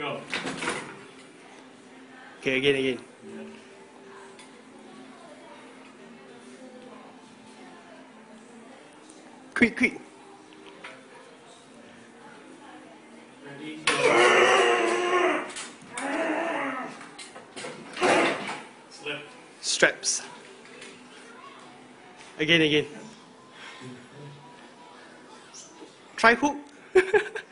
Go. Okay, again, again. Quick, quick. Ready. Slip. Straps. Again, again. Try hook.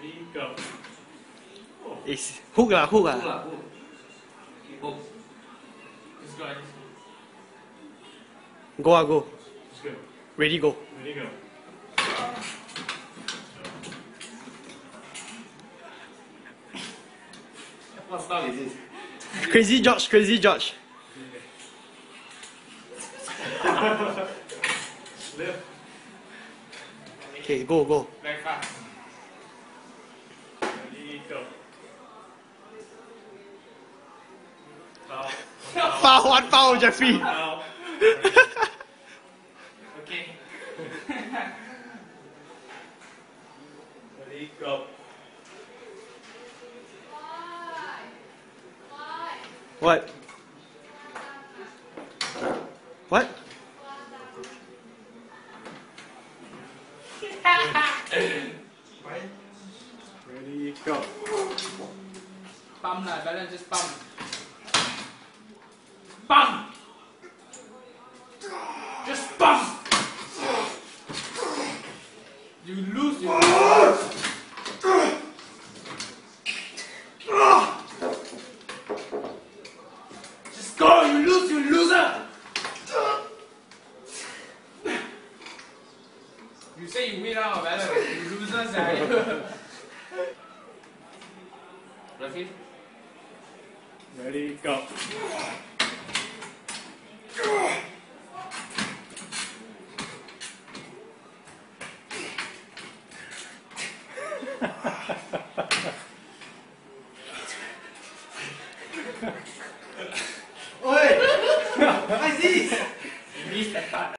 Ready, go. Oh, It's hook lah, hook Hook lah. lah, hook. Hook. let's go. Go ah, go. go. Ready, go. Ready, go. What is this? Crazy George, crazy George. Okay, go, go. Back fast. Ready, go. Foul. Foul, one foul, Jeffrey. Foul. Okay. Ready, go. What? What? Ready, go. Pump lah, balance just pump. Pump! Just pump! You lose, you lose! Just go, you lose, you loser! You say you win out, balance. You losers, ah. Rafi? Ready, go. Oi! What is this?